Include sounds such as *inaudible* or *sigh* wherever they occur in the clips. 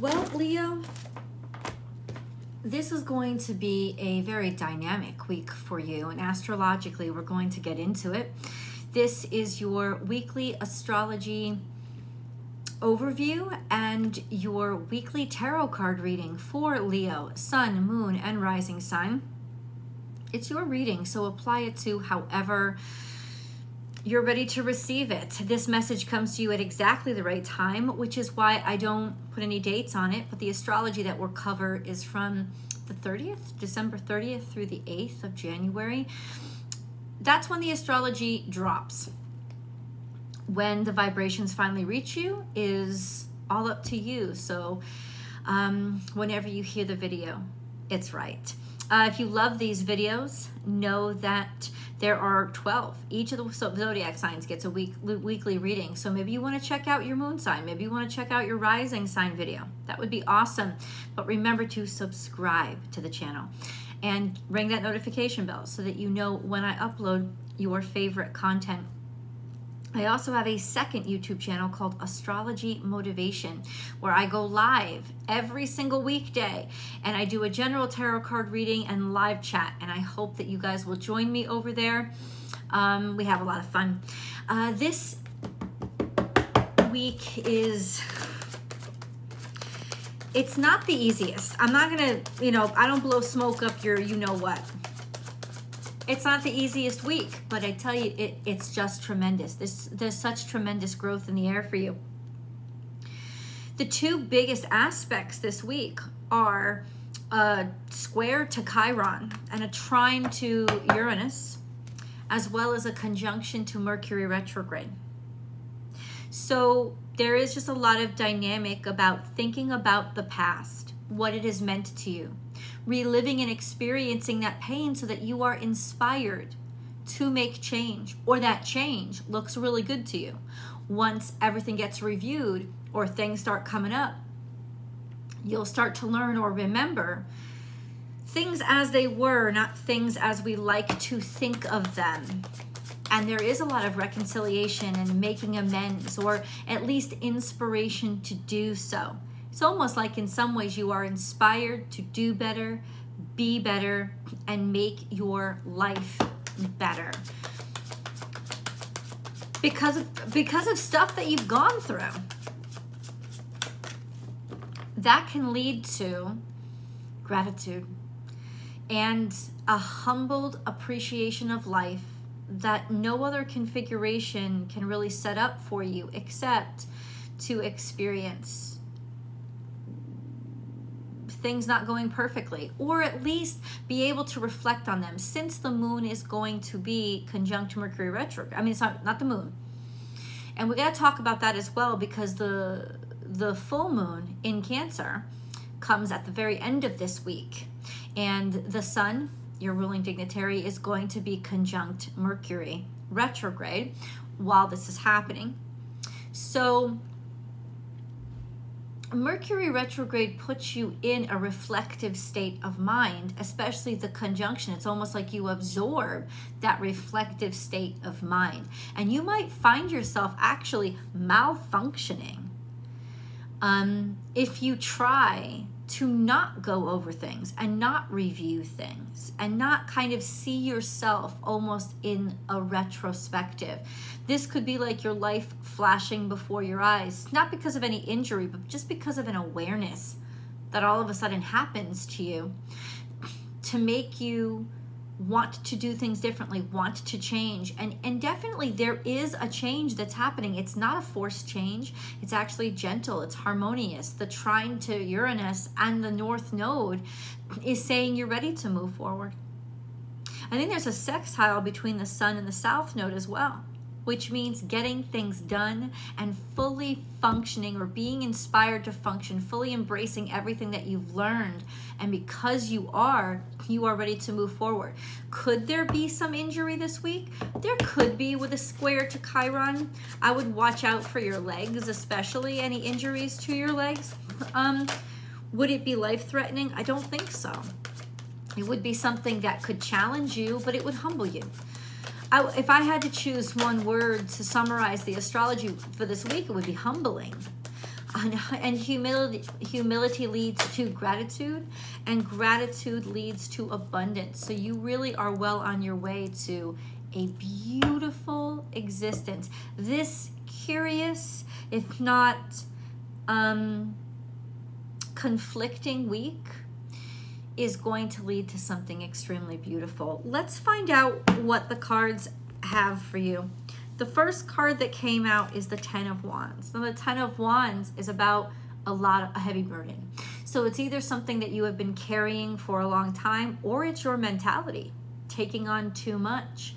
Well, Leo, this is going to be a very dynamic week for you, and astrologically, we're going to get into it. This is your weekly astrology overview and your weekly tarot card reading for Leo, Sun, Moon, and Rising Sign. It's your reading, so apply it to however you're ready to receive it. This message comes to you at exactly the right time, which is why I don't put any dates on it, but the astrology that we'll cover is from the 30th, December 30th through the 8th of January. That's when the astrology drops when the vibrations finally reach you is all up to you. So, um, whenever you hear the video, it's right. Uh, if you love these videos, know that there are 12. Each of the zodiac signs gets a week, weekly reading. So maybe you want to check out your moon sign. Maybe you want to check out your rising sign video. That would be awesome. But remember to subscribe to the channel and ring that notification bell so that you know when I upload your favorite content I also have a second YouTube channel called Astrology Motivation where I go live every single weekday and I do a general tarot card reading and live chat. And I hope that you guys will join me over there. Um, we have a lot of fun. Uh, this week is it's not the easiest. I'm not gonna, you know, I don't blow smoke up your you know what. It's not the easiest week, but I tell you, it, it's just tremendous. There's, there's such tremendous growth in the air for you. The two biggest aspects this week are a square to Chiron and a trine to Uranus, as well as a conjunction to Mercury retrograde. So there is just a lot of dynamic about thinking about the past, what it has meant to you reliving and experiencing that pain so that you are inspired to make change or that change looks really good to you. Once everything gets reviewed or things start coming up, you'll start to learn or remember things as they were, not things as we like to think of them. And there is a lot of reconciliation and making amends, or at least inspiration to do so. It's almost like in some ways you are inspired to do better, be better, and make your life better. Because of because of stuff that you've gone through. That can lead to gratitude and a humbled appreciation of life that no other configuration can really set up for you except to experience things not going perfectly, or at least be able to reflect on them since the moon is going to be conjunct Mercury retrograde. I mean, it's not, not the moon. And we got to talk about that as well because the the full moon in Cancer comes at the very end of this week. And the sun, your ruling dignitary, is going to be conjunct Mercury retrograde while this is happening. So Mercury retrograde puts you in a reflective state of mind, especially the conjunction. It's almost like you absorb that reflective state of mind. And you might find yourself actually malfunctioning um, if you try to not go over things and not review things and not kind of see yourself almost in a retrospective. This could be like your life flashing before your eyes, not because of any injury, but just because of an awareness that all of a sudden happens to you to make you want to do things differently, want to change. And and definitely there is a change that's happening. It's not a forced change. It's actually gentle, it's harmonious. The trine to Uranus and the north node is saying you're ready to move forward. I think there's a sextile between the sun and the south node as well which means getting things done and fully functioning or being inspired to function, fully embracing everything that you've learned. And because you are, you are ready to move forward. Could there be some injury this week? There could be with a square to Chiron. I would watch out for your legs, especially any injuries to your legs. Um, would it be life threatening? I don't think so. It would be something that could challenge you, but it would humble you. I, if I had to choose one word to summarize the astrology for this week, it would be humbling. *laughs* and humility humility leads to gratitude and gratitude leads to abundance so you really are well on your way to a beautiful existence this curious if not um conflicting week is going to lead to something extremely beautiful let's find out what the cards have for you the first card that came out is the Ten of Wands. Now, the Ten of Wands is about a lot of a heavy burden. So it's either something that you have been carrying for a long time or it's your mentality, taking on too much.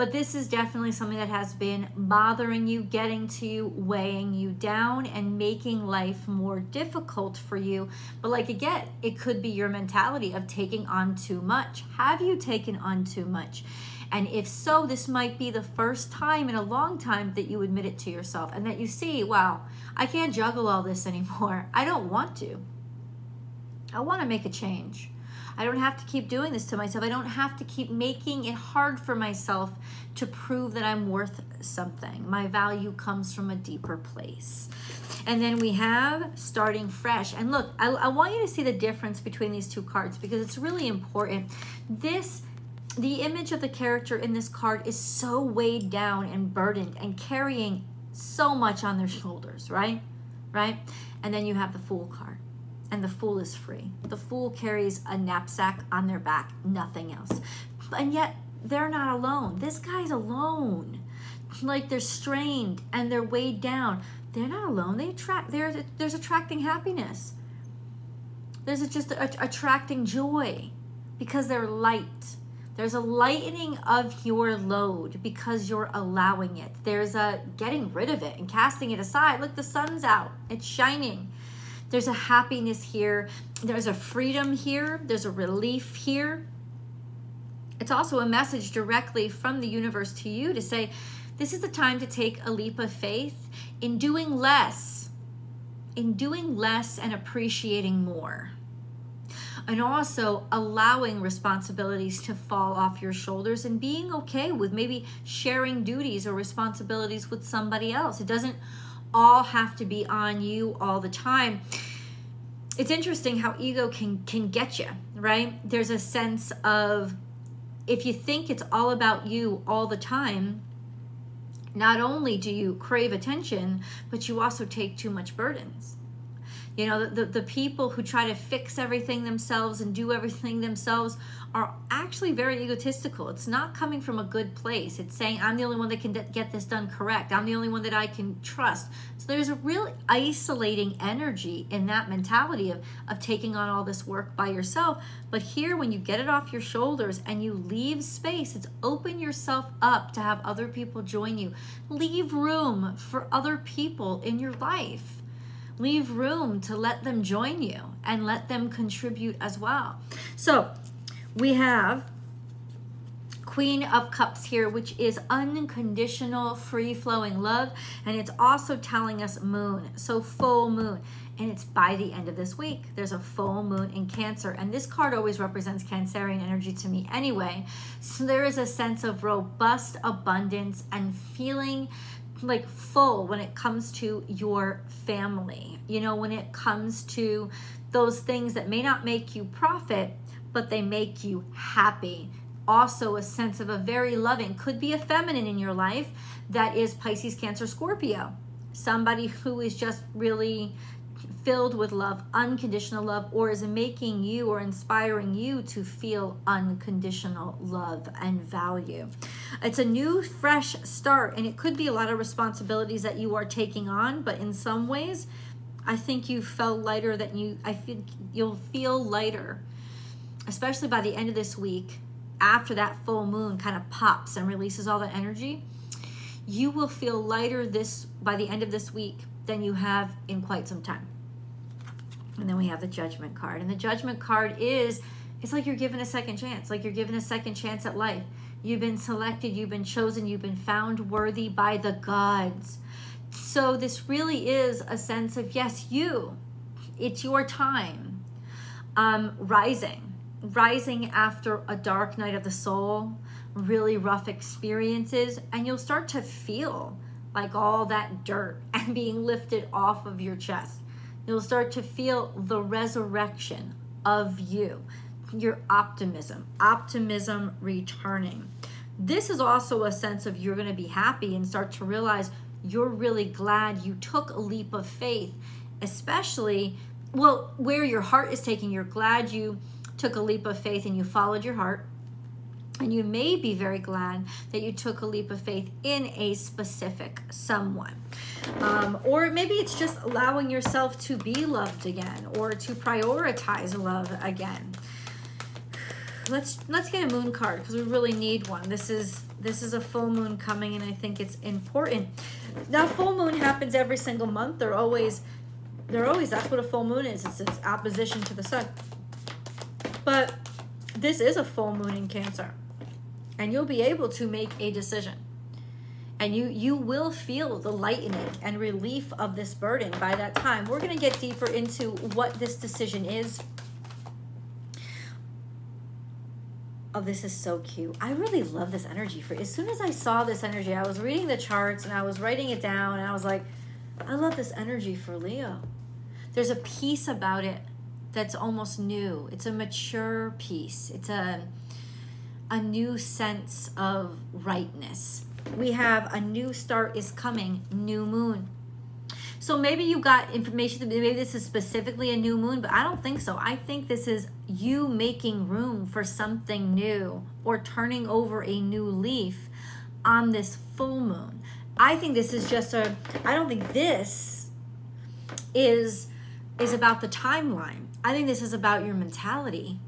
But this is definitely something that has been bothering you, getting to you, weighing you down, and making life more difficult for you. But, like again, it could be your mentality of taking on too much. Have you taken on too much? And if so, this might be the first time in a long time that you admit it to yourself and that you see, wow, I can't juggle all this anymore. *laughs* I don't want to. I want to make a change. I don't have to keep doing this to myself. I don't have to keep making it hard for myself to prove that I'm worth something. My value comes from a deeper place. And then we have starting fresh. And look, I, I want you to see the difference between these two cards because it's really important. This the image of the character in this card is so weighed down and burdened and carrying so much on their shoulders, right? Right? And then you have the Fool card. And the Fool is free. The Fool carries a knapsack on their back, nothing else. And yet, they're not alone. This guy's alone. Like they're strained and they're weighed down. They're not alone. They attract. There's there's attracting happiness. There's just attracting joy because they're light there's a lightening of your load because you're allowing it. There's a getting rid of it and casting it aside. Look, the sun's out, it's shining. There's a happiness here, there's a freedom here, there's a relief here. It's also a message directly from the universe to you to say, this is the time to take a leap of faith in doing less, in doing less and appreciating more and also allowing responsibilities to fall off your shoulders and being okay with maybe sharing duties or responsibilities with somebody else. It doesn't all have to be on you all the time. It's interesting how ego can can get you, right? There's a sense of if you think it's all about you all the time, not only do you crave attention, but you also take too much burdens. You know, the, the people who try to fix everything themselves and do everything themselves are actually very egotistical. It's not coming from a good place. It's saying, I'm the only one that can get this done correct. I'm the only one that I can trust. So there's a real isolating energy in that mentality of, of taking on all this work by yourself. But here, when you get it off your shoulders and you leave space, it's open yourself up to have other people join you. Leave room for other people in your life leave room to let them join you and let them contribute as well. So we have Queen of Cups here, which is unconditional, free flowing love. And it's also telling us moon, so full moon. And it's by the end of this week. There's a full moon in Cancer. And this card always represents Cancerian energy to me anyway. So there is a sense of robust abundance and feeling like full when it comes to your family. You know, when it comes to those things that may not make you profit, but they make you happy. Also, a sense of a very loving, could be a feminine in your life that is Pisces, Cancer, Scorpio. Somebody who is just really filled with love, unconditional love, or is it making you or inspiring you to feel unconditional love and value. It's a new, fresh start, and it could be a lot of responsibilities that you are taking on, but in some ways, I think you felt lighter than you, I think you'll feel lighter, especially by the end of this week, after that full moon kind of pops and releases all that energy. You will feel lighter this by the end of this week than you have in quite some time. And then we have the judgment card. And the judgment card is it's like you're given a second chance, like you're given a second chance at life. You've been selected, you've been chosen, you've been found worthy by the gods. So this really is a sense of yes, you. It's your time. Um, rising, rising after a dark night of the soul, really rough experiences, and you'll start to feel like all that dirt *laughs* and being lifted off of your chest. You'll start to feel the resurrection of you, your optimism, optimism returning. This is also a sense of you're going to be happy and start to realize you're really glad you took a leap of faith, especially, well, where your heart is taking. You're glad you took a leap of faith and you followed your heart and you may be very glad that you took a leap of faith in a specific someone. Um, or maybe it's just allowing yourself to be loved again or to prioritize love again. Let's let's get a moon card because we really need one. This is this is a full moon coming and I think it's important. Now full moon happens every single month. They're always they're always that's what a full moon is. It's its opposition to the sun. But this is a full moon in Cancer and you'll be able to make a decision. And you you will feel the lightening and relief of this burden by that time. We're going to get deeper into what this decision is. Oh this is so cute. I really love this energy for as soon as i saw this energy i was reading the charts and i was writing it down and i was like i love this energy for leo. There's a piece about it that's almost new. It's a mature piece. It's a a new sense of rightness. We have a new start is coming, new moon. So maybe you got information, maybe this is specifically a new moon, but I don't think so. I think this is you making room for something new or turning over a new leaf on this full moon. I think this is just a, I don't think this is is about the timeline. I think this is about your mentality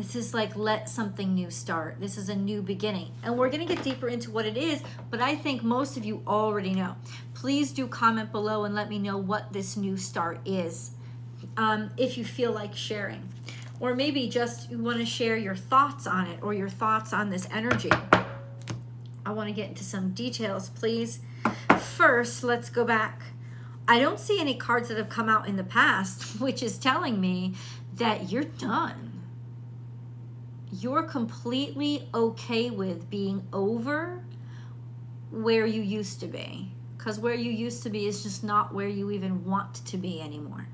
this is like let something new start. This is a new beginning. And we're going to get deeper into what it is, but I think most of you already know. Please do comment below and let me know what this new start is um, if you feel like sharing. Or maybe just you want to share your thoughts on it or your thoughts on this energy. I want to get into some details, please. First, let's go back. I don't see any cards that have come out in the past, *laughs* which is telling me that you're done you're completely okay with being over where you used to be. Because where you used to be is just not where you even want to be anymore.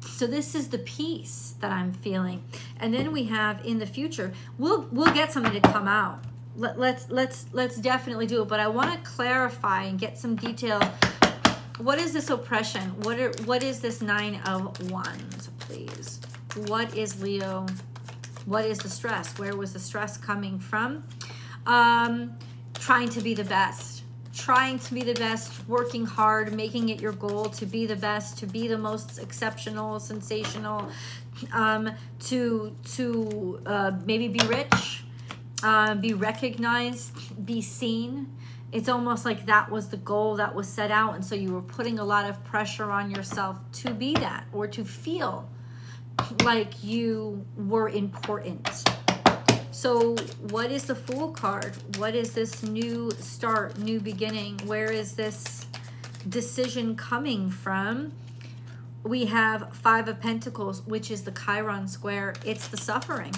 So this is the peace that I'm feeling. And then we have in the future, we'll we'll get something to come out. Let, let's let's let's definitely do it. But I want to clarify and get some detail. What is this oppression? What are what is this nine of wands, please? What is Leo? What is the stress? Where was the stress coming from? Um, trying to be the best. Trying to be the best, working hard, making it your goal to be the best, to be the most exceptional, sensational, um, to to uh, maybe be rich, uh, be recognized, be seen. It's almost like that was the goal that was set out, and so you were putting a lot of pressure on yourself to be that or to feel like you were important. So, what is the Fool card? What is this new start, new beginning? Where is this decision coming from? We have Five of Pentacles, which is the Chiron square. It's the suffering.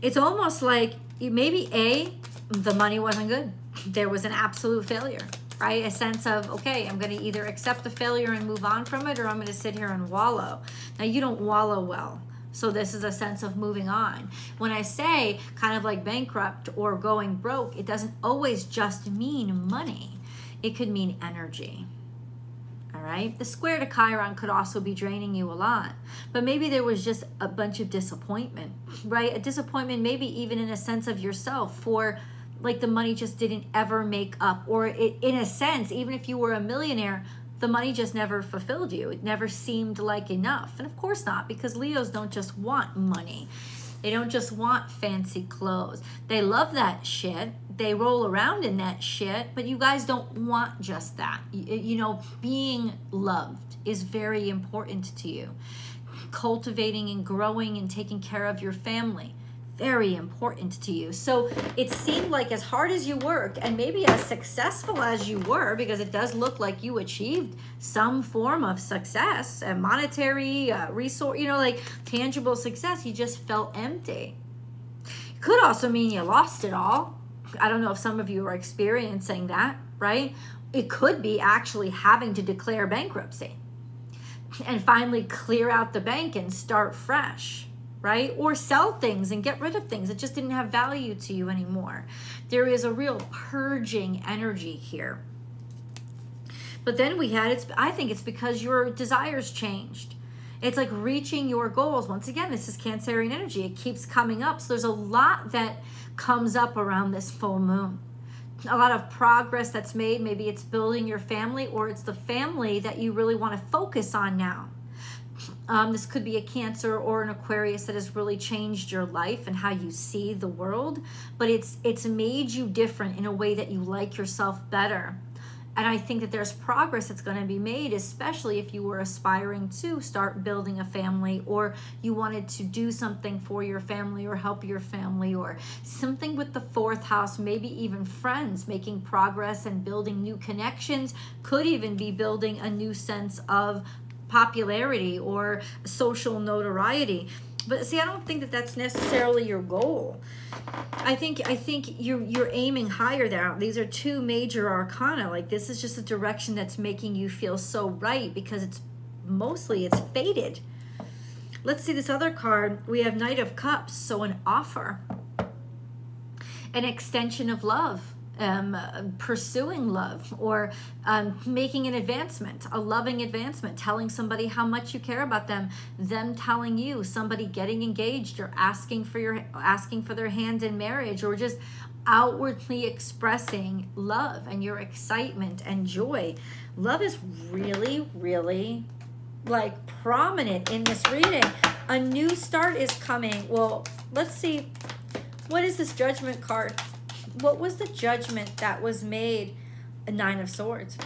It's almost like maybe A, the money wasn't good. There was an absolute failure right? A sense of, okay, I'm going to either accept the failure and move on from it, or I'm going to sit here and wallow. Now, you don't wallow well. So this is a sense of moving on. When I say kind of like bankrupt or going broke, it doesn't always just mean money. It could mean energy. All right. The square to Chiron could also be draining you a lot, but maybe there was just a bunch of disappointment, right? A disappointment, maybe even in a sense of yourself for like the money just didn't ever make up or it, in a sense even if you were a millionaire the money just never fulfilled you. It never seemed like enough and of course not because leos don't just want money. They don't just want fancy clothes. They love that shit. They roll around in that shit but you guys don't want just that. You, you know being loved is very important to you. Cultivating and growing and taking care of your family very important to you. So it seemed like as hard as you worked and maybe as successful as you were, because it does look like you achieved some form of success, a monetary uh, resource, you know, like tangible success, you just felt empty. It could also mean you lost it all. I don't know if some of you are experiencing that, right? It could be actually having to declare bankruptcy and finally clear out the bank and start fresh right? Or sell things and get rid of things that just didn't have value to you anymore. There is a real purging energy here. But then we had it's I think it's because your desires changed. It's like reaching your goals. Once again, this is Cancerian energy. It keeps coming up. So there's a lot that comes up around this full moon a lot of progress that's made. Maybe it's building your family or it's the family that you really want to focus on now. Um, this could be a Cancer or an Aquarius that has really changed your life and how you see the world, but it's it's made you different in a way that you like yourself better. And I think that there's progress that's going to be made, especially if you were aspiring to start building a family or you wanted to do something for your family or help your family or something with the fourth house, maybe even friends making progress and building new connections, could even be building a new sense of popularity or social notoriety. But see i don't think that that's necessarily your goal. I think i think you're you're aiming higher there. These are two major arcana. Like this is just a direction that's making you feel so right because it's mostly it's faded. Let's see this other card. We have knight of cups so an offer. An extension of love um, pursuing love or um, making an advancement, a loving advancement, telling somebody how much you care about them, them telling you, somebody getting engaged or asking for your asking for their hand in marriage or just outwardly expressing love and your excitement and joy. Love is really, really like prominent in this reading. A new start is coming. Well, let's see. What is this judgment card? What was the judgment that was made? A nine of swords.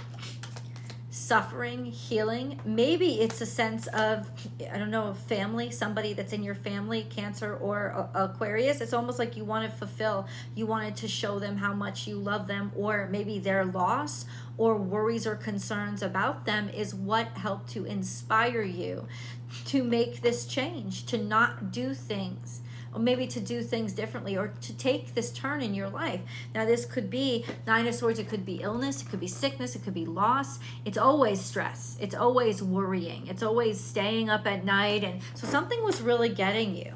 Suffering, healing. Maybe it's a sense of, I don't know, family, somebody that's in your family, Cancer or Aquarius. It's almost like you want to fulfill, you wanted to show them how much you love them, or maybe their loss or worries or concerns about them is what helped to inspire you to make this change, to not do things or maybe to do things differently or to take this turn in your life. Now, this could be nine of swords, it could be illness, it could be sickness, it could be loss. It's always stress, it's always worrying, it's always staying up at night. And so something was really getting you.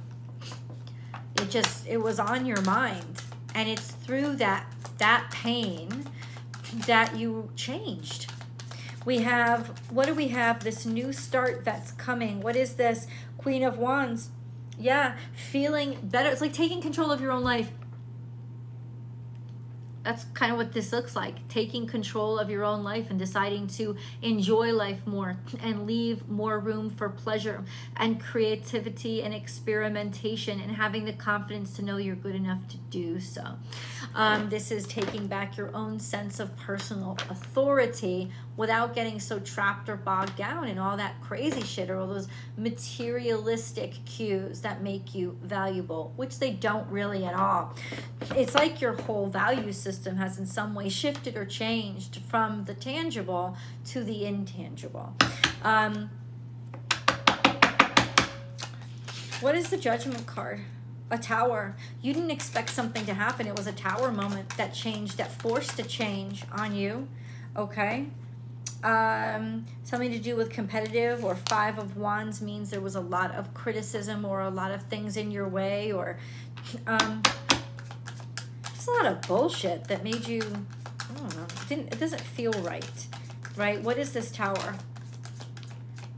It just, it was on your mind. And it's through that that pain that you changed. We have, what do we have? This new start that's coming. What is this? Queen of Wands yeah, feeling better. It's like taking control of your own life. That's kind of what this looks like taking control of your own life and deciding to enjoy life more *laughs* and leave more room for pleasure and creativity and experimentation and having the confidence to know you're good enough to do so. Um, this is taking back your own sense of personal authority without getting so trapped or bogged down in all that crazy shit or all those materialistic cues that make you valuable, which they don't really at all. It's like your whole value system has in some way shifted or changed from the tangible to the intangible. Um, what is the judgment card? a tower. You didn't expect something to happen. It was a tower moment that changed, that forced a change on you. Okay? Um, something to do with competitive or five of wands means there was a lot of criticism or a lot of things in your way or um, just a lot of bullshit that made you, I don't know, it, didn't, it doesn't feel right, right? What is this tower?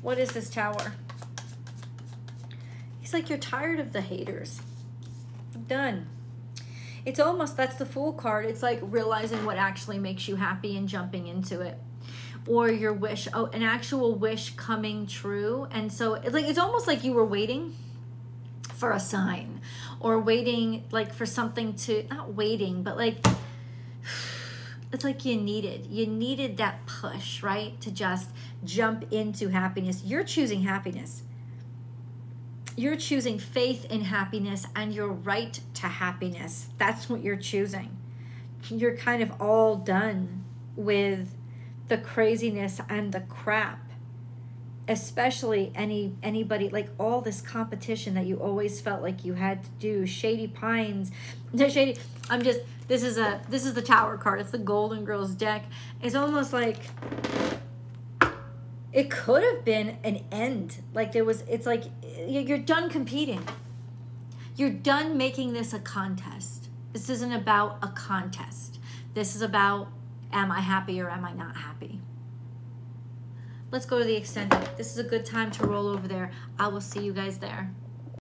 What is this tower? It's like you're tired of the haters. Done. It's almost, that's the Fool card. It's like realizing what actually makes you happy and jumping into it or your wish oh an actual wish coming true and so it's like it's almost like you were waiting for a sign or waiting like for something to not waiting but like it's like you needed you needed that push right to just jump into happiness. You're choosing happiness. You're choosing faith in happiness and your right to happiness. That's what you're choosing. You're kind of all done with the craziness and the crap especially any anybody like all this competition that you always felt like you had to do shady pines *laughs* the shady i'm just this is a this is the tower card it's the golden girls deck. It's almost like it could have been an end like there was it's like you're done competing. You're done making this a contest. This isn't about a contest. This is about am i happy or am i not happy let's go to the extended. This is a good time to roll over there. I will see you guys there